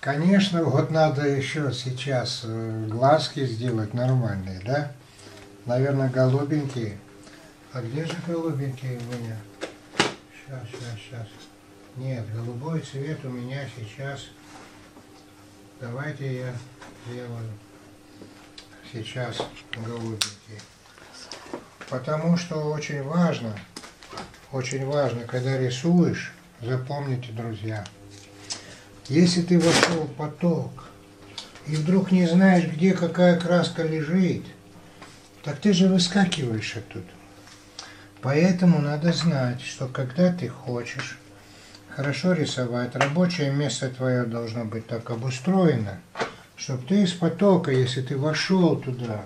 Конечно, вот надо еще сейчас э, глазки сделать нормальные, да? Наверное, голубенькие. А где же голубенькие у меня? Сейчас, сейчас, сейчас. Нет, голубой цвет у меня сейчас. Давайте я сделаю сейчас голубенький. Потому что очень важно, очень важно, когда рисуешь, запомните, друзья, если ты вошел в поток и вдруг не знаешь, где какая краска лежит, так ты же выскакиваешь оттуда. Поэтому надо знать, что когда ты хочешь хорошо рисовать, рабочее место твое должно быть так обустроено, чтобы ты из потока, если ты вошел туда,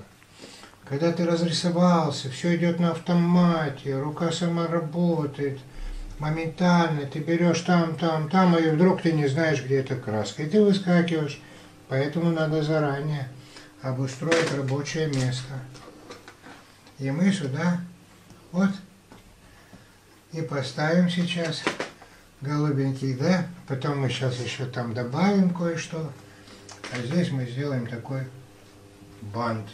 когда ты разрисовался, все идет на автомате, рука сама работает, моментально, ты берешь там, там, там, и вдруг ты не знаешь, где эта краска, и ты выскакиваешь. Поэтому надо заранее обустроить рабочее место. И мы сюда вот и поставим сейчас голубенький, да? Потом мы сейчас еще там добавим кое-что. А здесь мы сделаем такой бант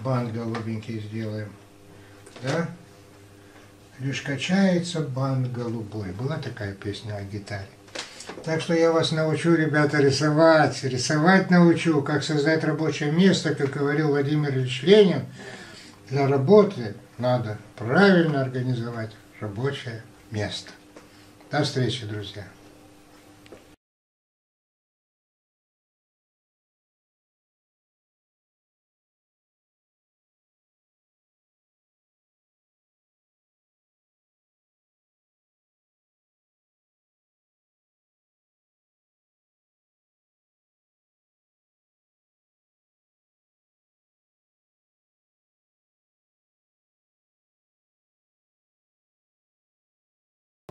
бант голубенький сделаем. Да? Лишь качается бант голубой. Была такая песня о гитаре. Так что я вас научу, ребята, рисовать. Рисовать научу, как создать рабочее место, как говорил Владимир Ильич Ленин. Для работы надо правильно организовать рабочее место. До встречи, друзья.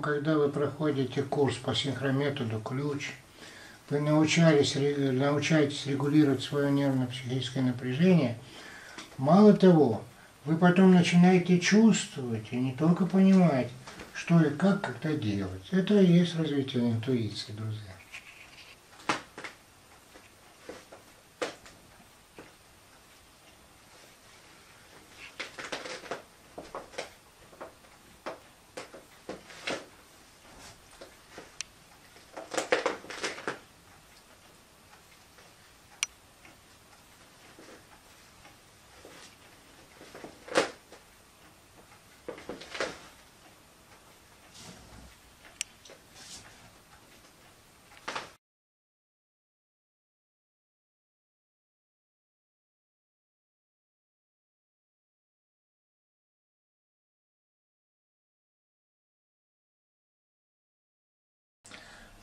Когда вы проходите курс по синхрометоду ключ, вы научались, научаетесь регулировать свое нервно-психическое напряжение, мало того, вы потом начинаете чувствовать и не только понимать, что и как, когда делать. Это и есть развитие интуиции, друзья.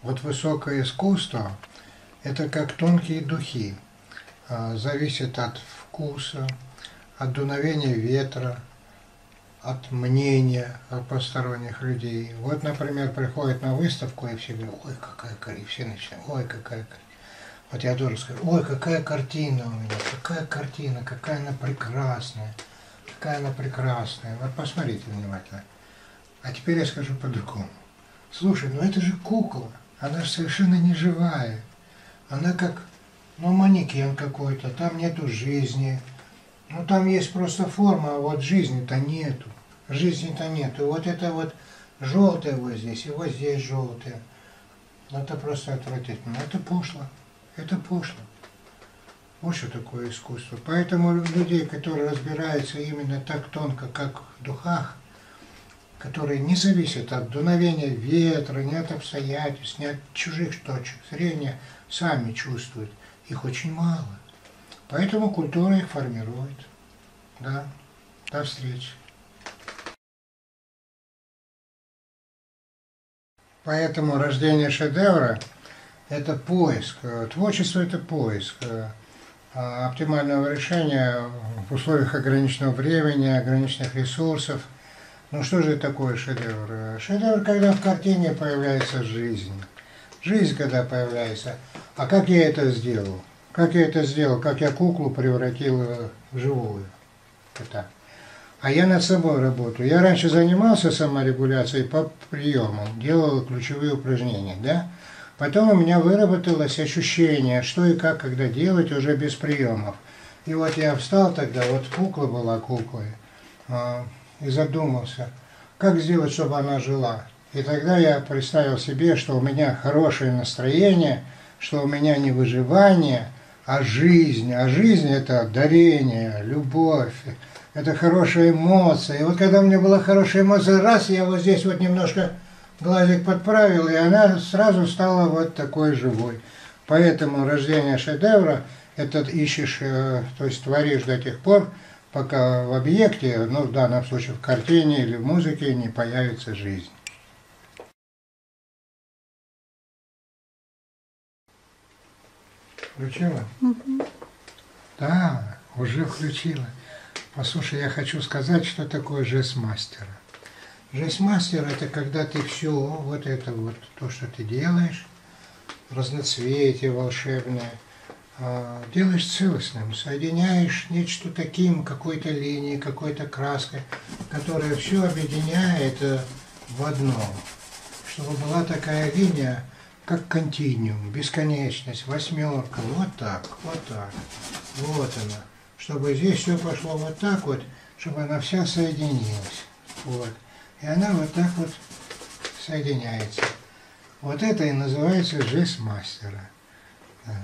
Вот высокое искусство – это как тонкие духи. А, зависит от вкуса, от дуновения ветра, от мнения посторонних людей. Вот, например, приходят на выставку, и все говорят, ой, какая картина, все начинают, ой, какая. Вот я тоже скажу, ой, какая картина у меня, какая картина, какая она прекрасная, какая она прекрасная. Вот посмотрите внимательно. А теперь я скажу по-другому. Слушай, ну это же кукла она же совершенно не живая. Она как, ну, манекен какой-то, там нету жизни. Ну, там есть просто форма, а вот жизни-то нету. Жизни-то нету. Вот это вот желтое вот здесь, и вот здесь желтое. Это просто отвратительно. Это пошло. Это пошло. Вот что такое искусство. Поэтому людей, которые разбираются именно так тонко, как в духах, которые не зависят от дуновения ветра, не от обстоятельств, не от чужих точек зрения, сами чувствуют. Их очень мало. Поэтому культура их формирует. Да. До встречи. Поэтому рождение шедевра – это поиск. Творчество – это поиск а оптимального решения в условиях ограниченного времени, ограниченных ресурсов – ну что же такое шедевр? Шедевр, когда в картине появляется жизнь. Жизнь, когда появляется. А как я это сделал? Как я это сделал? Как я куклу превратил в живую? Это. А я над собой работаю. Я раньше занимался саморегуляцией по приемам, делал ключевые упражнения, да? Потом у меня выработалось ощущение, что и как, когда делать уже без приемов. И вот я встал тогда, вот кукла была куклой, а, и задумался, как сделать, чтобы она жила. И тогда я представил себе, что у меня хорошее настроение, что у меня не выживание, а жизнь. А жизнь – это дарение, любовь, это хорошая эмоция. И вот когда у меня была хорошая эмоция, раз, я вот здесь вот немножко глазик подправил, и она сразу стала вот такой живой. Поэтому рождение шедевра – это ищешь, э, то есть творишь до тех пор, пока в объекте, ну в данном случае в картине или в музыке не появится жизнь. Включила? Угу. Да, уже включила. Послушай, я хочу сказать, что такое жест-мастера. Жест-мастер – это когда ты все вот это вот, то, что ты делаешь, разноцветие волшебное, делаешь целостным, соединяешь нечто таким, какой-то линией, какой-то краской, которая все объединяет э, в одном. Чтобы была такая линия, как континуум, бесконечность, восьмерка, вот так, вот так, вот она. Чтобы здесь все пошло вот так вот, чтобы она вся соединилась. Вот. И она вот так вот соединяется. Вот это и называется жест мастера. Да.